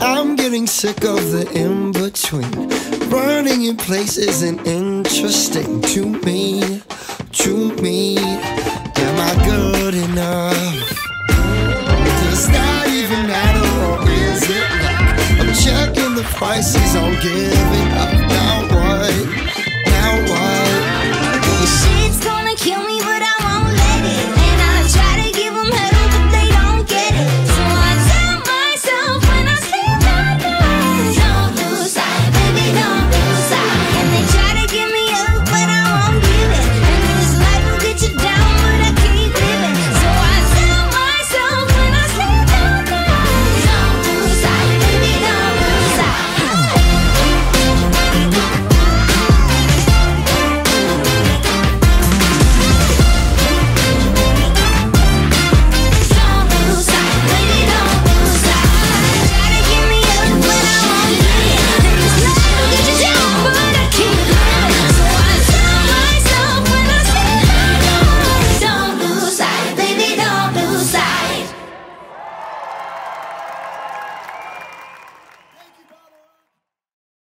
I'm getting sick of the in between. Running in place isn't interesting to me. To me, am I good enough? Does that even matter or is it luck? I'm checking the prices I'm giving up now. downright.